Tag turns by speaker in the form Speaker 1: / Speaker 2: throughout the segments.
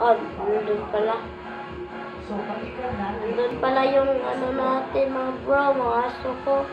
Speaker 1: Oh, nandun pala. Nandun pala yung ano natin mga bro, mga aso ko.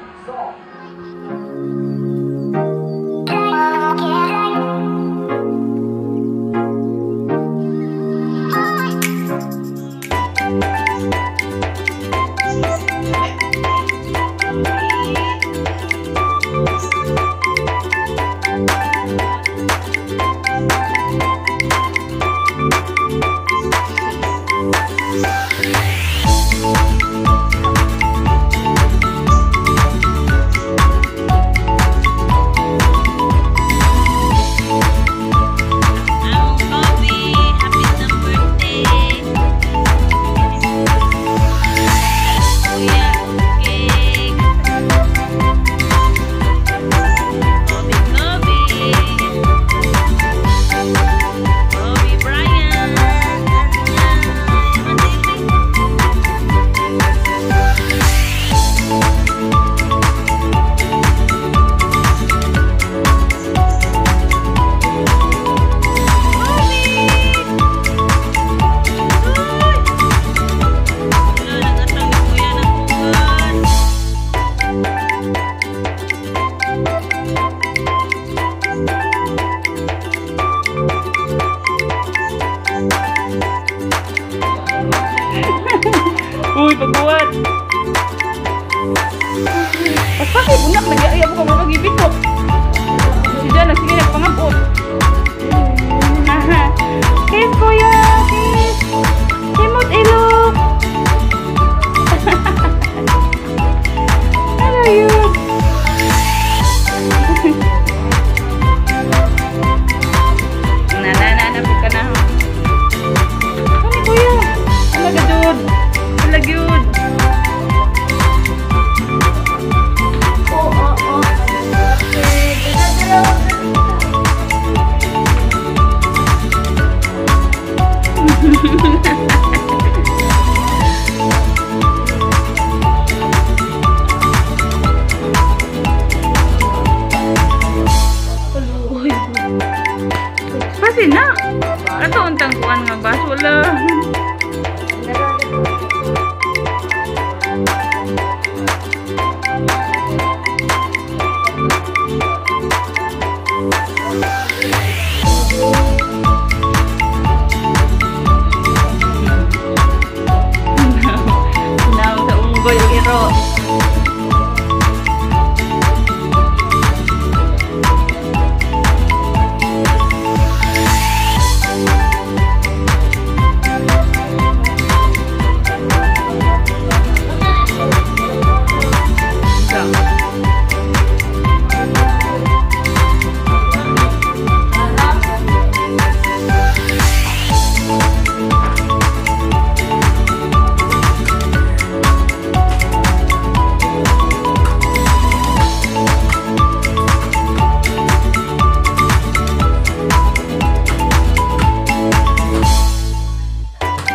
Speaker 2: penguat. Pas pakai
Speaker 3: bundak lagi, ya bukan mau gigit kok. Mga 了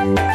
Speaker 3: Bye.